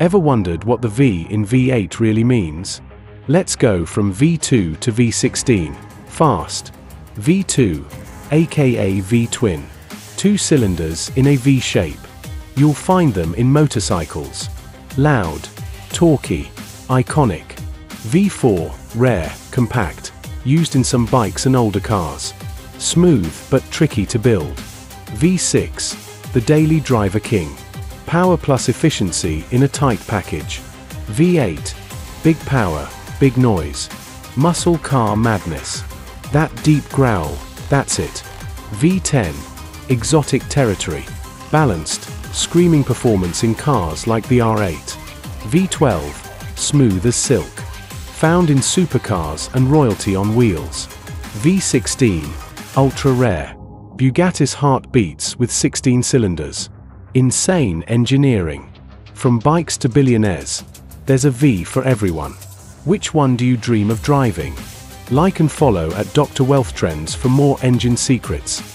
Ever wondered what the V in V8 really means? Let's go from V2 to V16. Fast. V2, aka V-twin. Two cylinders in a V shape. You'll find them in motorcycles. Loud, torquey, iconic. V4, rare, compact. Used in some bikes and older cars. Smooth but tricky to build. V6, the daily driver king. Power plus efficiency in a tight package. V8, big power, big noise. Muscle car madness. That deep growl, that's it. V10, exotic territory. Balanced, screaming performance in cars like the R8. V12, smooth as silk. Found in supercars and royalty on wheels. V16, ultra rare. Bugatti's heart beats with 16 cylinders. Insane engineering. From bikes to billionaires, there's a V for everyone. Which one do you dream of driving? Like and follow at Dr. Wealth Trends for more engine secrets.